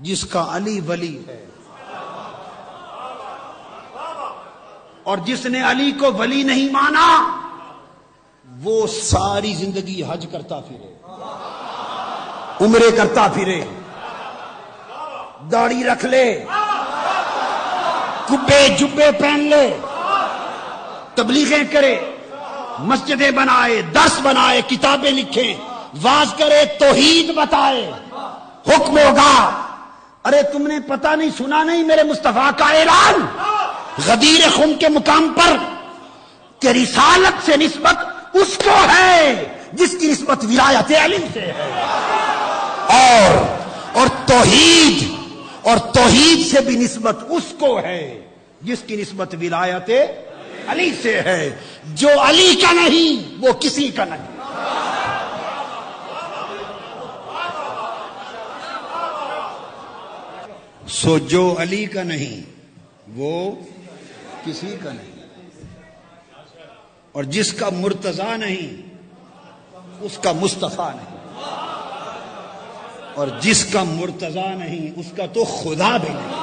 जिसका अली वली है। और जिसने अली को वली नहीं माना, वो सारी ज़िंदगी हज करता फिरे, उम्रे करता फिरे, दाढ़ी रख ले कुब्बे जुब्बे पहन ले, तबलीगें करे, मस्जिदें बनाए, दस बनाए, किताबें लिखे, वाज करे, तोहीद बताए, हुक्म होगा। अरे तुमने पता नहीं, सुना नहीं मेरे मुस्तफ़ा का ऐलान? गदीर खुम के मुकाम पर कि रिसालत से निस्बत उसको है, जिसकी निस्बत विलायत अलिम से है। और और तोहीद और तोहीद से भी निस्बत उसको है, जिसकी निस्बत विलायत अली से है। जो अली का नहीं, वो किसी का नहीं। सो जो अली का नहीं, वो किसी का नहीं। और जिसका मुर्तजा नहीं, उसका मुस्तफ़ा नहीं। और जिसका मुर्तजा नहीं, उसका तो खुदा भी नहीं।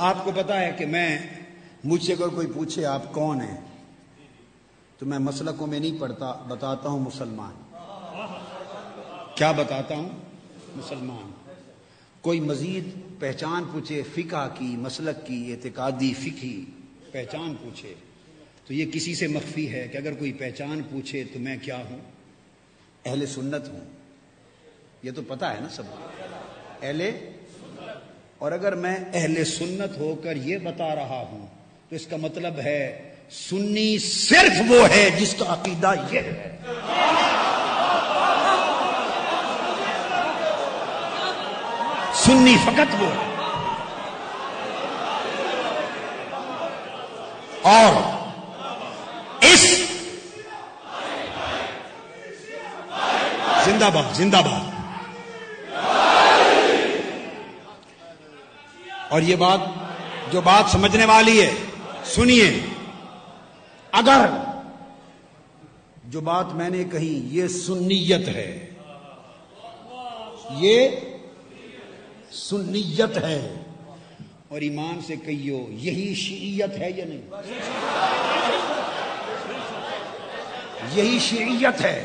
आपको पता है कि मैं, मुझसे अगर कोई पूछे, आप कौन हैं? तो मैं मसलकों में नहीं पढ़ता, बताता हूँ मुसलमान। क्या बताता हूँ? मुसलमान। कोई मजीद पहचान पूछे फ़िका की, मसलक की, एतकादी फ़िकी पहचान पूछे तो ये किसी से मख्फी है कि अगर कोई पहचान पूछे तो मैं क्या हूँ? अहले सुन्नत हूँ। ये तो पता है ना सब। अहले और अगर मैं अहले सुन्नत होकर ये बता रहा हूँ तो इसका मतलब है सुन्नी सिर्फ़ वो है जिसका अकीदा ये है। सुन्नी फकत वो। है और इस जिंदाबाद जिंदाबाद। और ये बात जो बात समझने वाली है, सुनिए। अगर जो बात मैंने कही, ये सुन्नीयत है। ये सुन्नीयत है। और ईमान से कहियो, यही शीयत है या नहीं? यही शीयत है।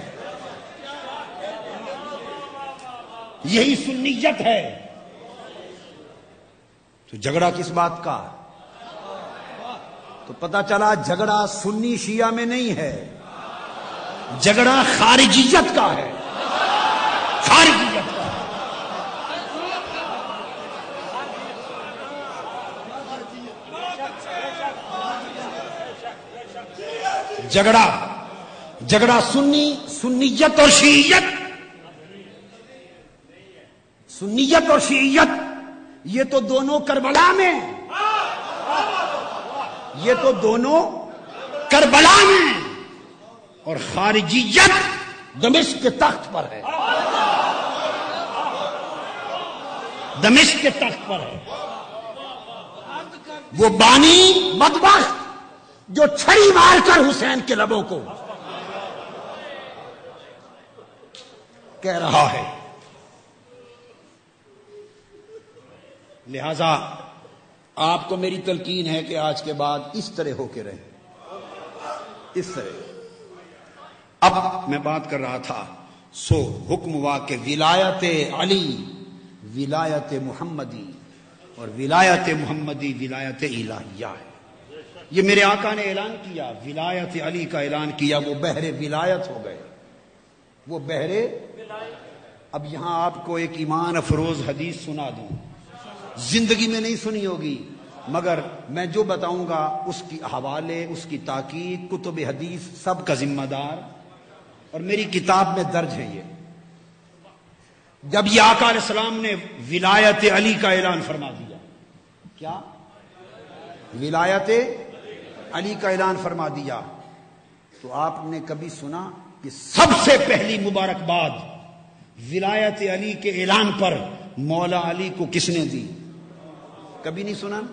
यही सुन्नीयत है। तो झगड़ा किस बात का? तो पता चला, झगड़ा सुन्नी शिया में नहीं है, झगड़ा खारिजियत का है खारिजियत का झगड़ा झगड़ा सुन्नी, सुन्नीयत और शीयत। सुन्नीयत और शीयत, ये तो दोनों करबला में ये तो दोनों करबला में और खारिजियत दमिश्क के तख्त पर है। दमिश के तख्त पर है। वो बानी मदबख्त जो छड़ी मारकर हुसैन के लबों को कह रहा है। लिहाजा आपको मेरी तलकीन है कि आज के बाद इस तरह होके रहे। इस तरह। अब मैं बात कर रहा था, सो हुक्म वा के विलायत अली, विलायत मोहम्मदी। और विलायत मोहम्मदी विलायत इलाहिया है। ये मेरे आका ने ऐलान किया विलायत अली का ऐलान किया, वो बहरे विलायत हो गए। वो बहरे, अब यहाँ आपको एक ईमान अफरोज हदीस सुना दूँ। ज़िंदगी में नहीं सुनी होगी, मगर मैं जो बताऊँगा, उसकी हवाले, उसकी ताकीद, कुतुब हदीस, सब का जिम्मेदार। और मेरी किताब में दर्ज है ये। जब ये आका सलाम ने विलायत अली का ऐलान फरमा दिया क्या? विलायत अली का ऐलान फरमा दिया। तो आपने कभी सुना कि सबसे पहली मुबारकबाद विलायत अली के ऐलान पर मौला अली को किसने दी? कभी नहीं सुना?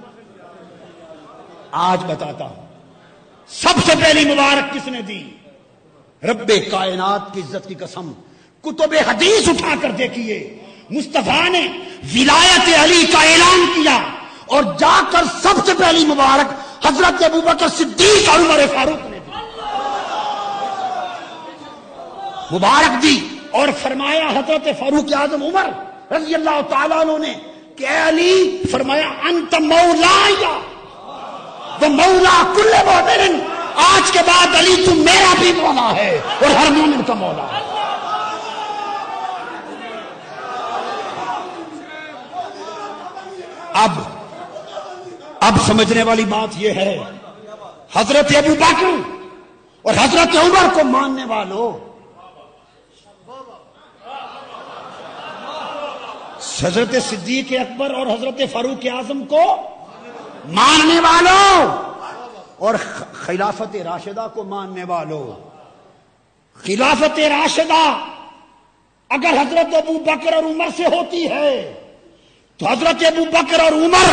आज बताता हूँ। सबसे पहली मुबारक किसने दी? रब्बे कायनात की इज़्ज़त की कसम, कुतुब हदीस उठाकर देखिए। मुस्तफ़ा ने विलायत अली का ऐलान किया। और जाकर सबसे पहली मुबारक हज़रत अबू बकर सिद्दीक और उमर फारूक ने दी। मुबारक दी और फरमाया हज़रत फारूक आज़म उमर रज़ी अल्लाह तला ने अली, फरमाया, अंत मौलाया वो मौला कुल्ले मोमिन आज के बाद अली, तू मेरा भी मौला है और हर मोमिन का मौला है। अब अब समझने वाली बात यह है, हज़रत अबू बकर और हज़रत उमर को मानने वालों, हज़रत सिद्दीक अकबर और हज़रत फारूक आज़म को मानने वालों और खिलाफत राशिदा को मानने वालों। खिलाफत राशिदा अगर हज़रत अबू बकर और उमर से होती है तो हज़रत अबू बकर और उमर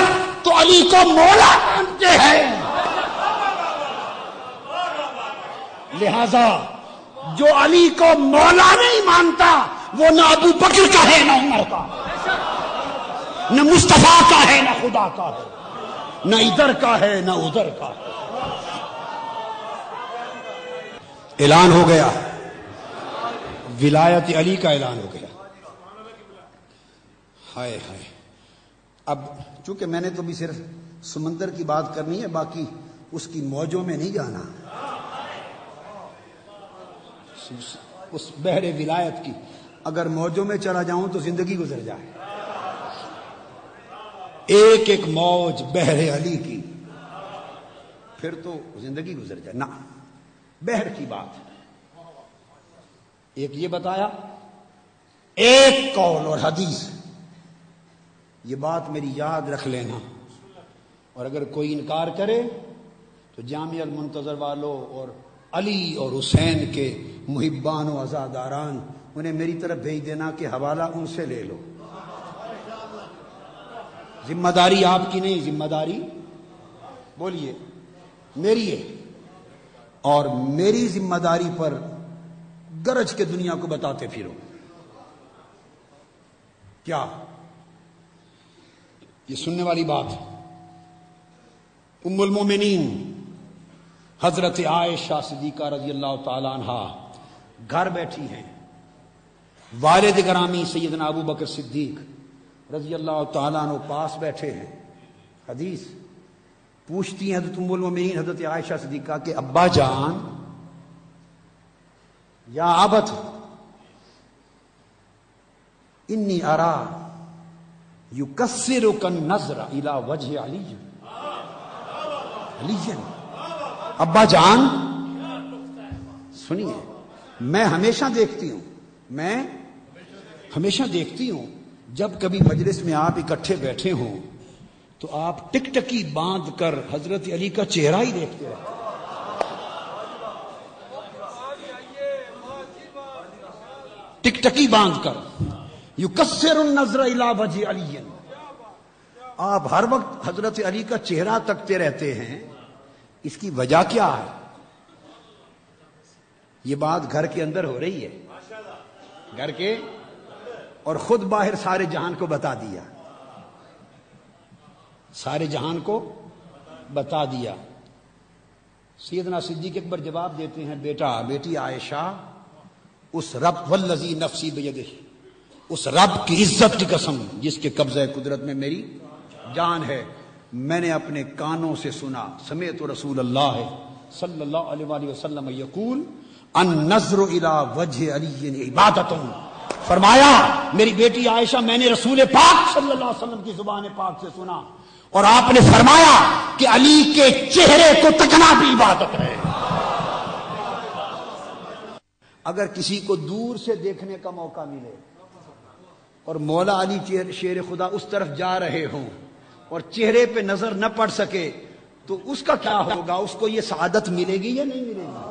तो अली को मौला मानते हैं। लिहाजा जो अली को मौला नहीं मानता, वो ना अबू बकर का है, ना उमर का। न मुस्तफ़ा का है, ना खुदा का है। न इधर का है, न उधर का है। ऐलान हो गया। विलायत अली का ऐलान हो गया। हाय हाय। अब चूँकि मैंने तो भी सिर्फ़ समंदर की बात करनी है, बाकी उसकी मौजों में नहीं जाना। उस बहरे विलायत की, अगर मौजों में चला जाऊँ तो ज़िंदगी गुजर जाए। एक एक मौज बहरे अली की, फिर तो ज़िंदगी गुजर जाए। ना, बहर की बात। एक ये बताया, एक कौल और हदीस। ये बात मेरी याद रख लेना। और अगर कोई इनकार करे तो जामिया मुंतजर वालों और अली और हुसैन के मुहिबान आज़ादारान, उन्हें मेरी तरफ़ भेज देना कि हवाला उनसे ले लो। ज़िम्मेदारी आपकी नहीं, ज़िम्मेदारी? बोलिए, मेरी है। और मेरी ज़िम्मेदारी पर गरज के दुनिया को बताते फिरो। क्या? ये सुनने वाली बात उम्मुल मोमिनीन, हज़रत आयशा सिद्दीका रज़ी अल्लाह तहा घर बैठी हैं। वालिद ग्रामी सैदना अबू बकर सिद्दीक रज़ी अल्लाह तु पास बैठे हैं। हदीस, पूछती हैं तो तुम मोमिनीन, हज़रत आयशा सिद्दीका के अब्बा जान, या आबत इन्नी अरा युकसर कन नज़र इला वजह अलीजन अलीजन अब्बा जान सुनिए मैं हमेशा देखती हूँ मैं हमेशा देखती हूँ जब कभी मजलिस में आप इकट्ठे बैठे हो तो आप टिकटकी बाँध कर हज़रत अली का चेहरा ही देखते रहते टिकटकी बाँध कर युकसर नज़र इला वजह अली आप हर वक्त हज़रत अली का चेहरा तकते रहते हैं। इसकी वजह क्या है? ये बात घर के अंदर हो रही है। घर के और खुद बाहर सारे जहान को बता दिया। सारे जहान को बता दिया। सैदना सिद्दीक अकबर जवाब देते हैं, बेटा, बेटी आयशा, उस रब वल्लजी नफसी बेद उस रब की इज़्ज़त की कसम जिसके कब्जे कुदरत में मेरी जान है, मैंने अपने कानों से सुना, समेत रसूल अल्लाह वसल्लम यकूल, अन नज़र वजह अली इबादत फरमाया, मेरी बेटी आयशा, मैंने रसूल पाक सल्लल्लाहु अलैहि वसल्लम की ज़ुबान पाक से सुना, और आपने फरमाया कि अली के चेहरे को तकना भी इबादत है। अगर किसी को दूर से देखने का मौका मिले और मौला अली शेर खुदा उस तरफ़ जा रहे हों और चेहरे पे नज़र न पड़ सके तो उसका क्या होगा? उसको ये सादत मिलेगी या नहीं मिलेगी?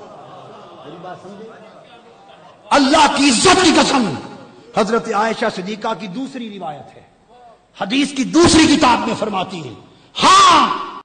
अल्लाह की इज़्ज़त की कसम। हज़रत आयशा सदीका की दूसरी रिवायत है। हदीस की दूसरी किताब में फरमाती है, हाँ